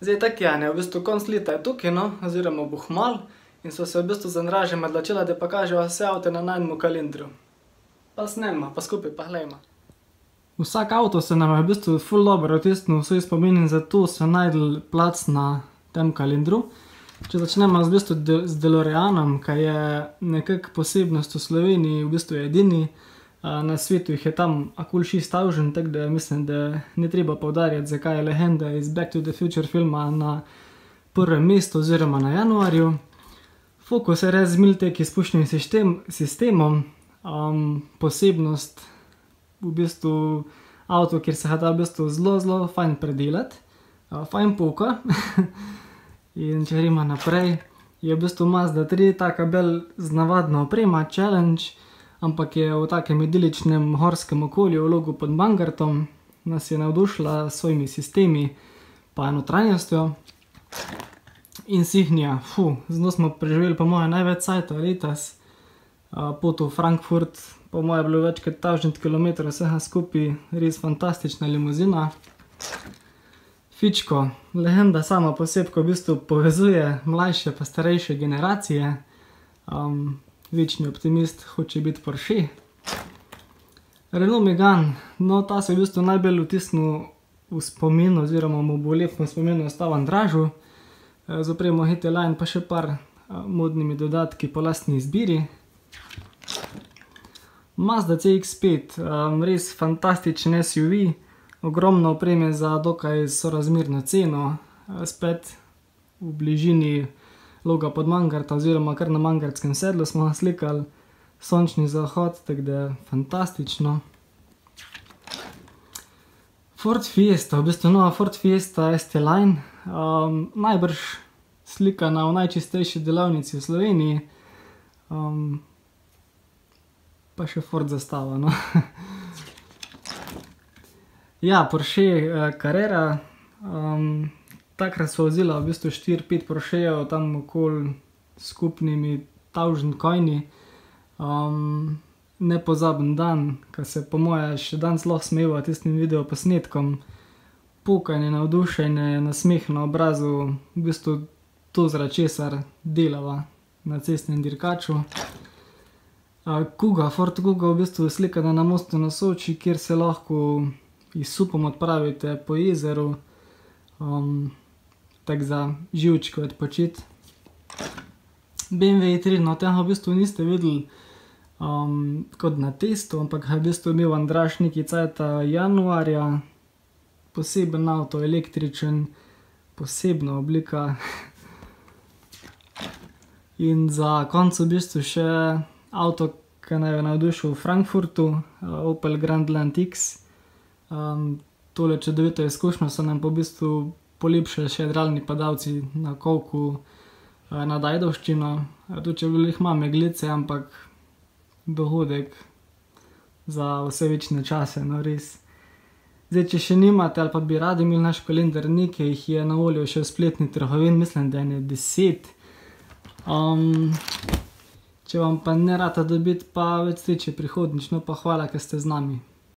Zdaj tako je, ne, v bistvu konec leta je tukaj, no, oziroma bo kmalu. In sva se v bistvu z Andražem odločila, da pokaževa vse avte na najinem kalendru. Pa snemava, pa skupaj poglejva. Vsak avto se nama je v bistvu ful dobro vtisnil v svoj spomin in zato sva našli plac na tem kalendru. Če začneva v bistvu z deloreanom, ke je nekako posebnost v Sloveniji, v bistvu edini. Na svetu jih je tam okoli šest tavžent, tako da mislim, da ni treba poudarjati, zakaj je legenda iz Back to the future filma na prvem mestu oziroma na januarju. Focus RS z Multec izpušnim sistemom, posebnost v bistvu avto, kjer se ga da v bistvu zelo, zelo fajn predelati. fajn poka, in če greva naprej, je v bistvu Mazda tri taka bolj navadna oprema, challenge, ampak je v takem idiličnem gorskem okolju v Logu pod Mangartom. Nas je navdušila s svojimi sistemi pa notranjostjo. Insignia, z njo smo preživeli po moje največ cajta letos. pot v Frankfurt, po moje je bilo več kot tavžent kilometrov vsega skupaj, res fantastična limuzina. Fičko, legenda sama po sebi, ke v bistvu povezuje mlajše pa starejše generacije. Večni optimist hoče biti Porsche. Renault Megane, no, ta se je v bistvu najbolj vtisnil v spomin oziroma mu bo lep v spominu ostal Andražu. z opremo GT-line pa še par modnimi dodatki po lastni izbiri. Mazda CX-pet, res fantastičen SUV, ogromno opreme za dokaj sorazmerno ceno. spet v bližini Loga pod Mangartom oziroma kar na Mangartskem sedlu smo ga slikali. Sončni zahod, tako da fantastično. Ford fiesta, v bistvu nova Ford fiesta ST-line. najbrž slikana v najčistejši delavnici v Sloveniji. pa še Ford zastava, no. Ja, Porsche Carrera, takrat sva vozila v bistvu štiri, pet Porschejev tam okoli skupnimi tavžent konji. nepozaben dan, ke se po moje še danes lahko smejeva tistim videoposnetkom. Pokanje, navdušenje, nasmeh na obrazu, v bistvu to, zaradi česar delava na cestnem dirkaču. kuga, Ford kuga v bistvu je slikana na mostu na Soči, kjer se lahko s supom odpravite po jezeru. Tako za živčke odpočiti. Beemve itrien, no, tega v bistvu niste videli, kot na testu, ampak ga v bistvu imel Andraž nekaj cajta januarja. Poseben avto, električen, posebna oblika. In za konec v bistvu še avto, ke naju je navdušil v Frankfurtu, Opel Grandland X. tole čudovito izkušnjo so nam pa v bistvu polepšali še jadralni padalci na Kolku nad Ajdovščino. tudi če je bilo glih malo meglice, ampak dogodek za vse večne čase, no, res. Zdaj, če še nimate ali pa bi radi imeli naš kalender, nekaj jih je na voljo še v spletni trgovini, mislim, da ene deset. če vam pa ne rata dobiti, pa več sreče prihodnjič, no, pa hvala, ke ste z nami.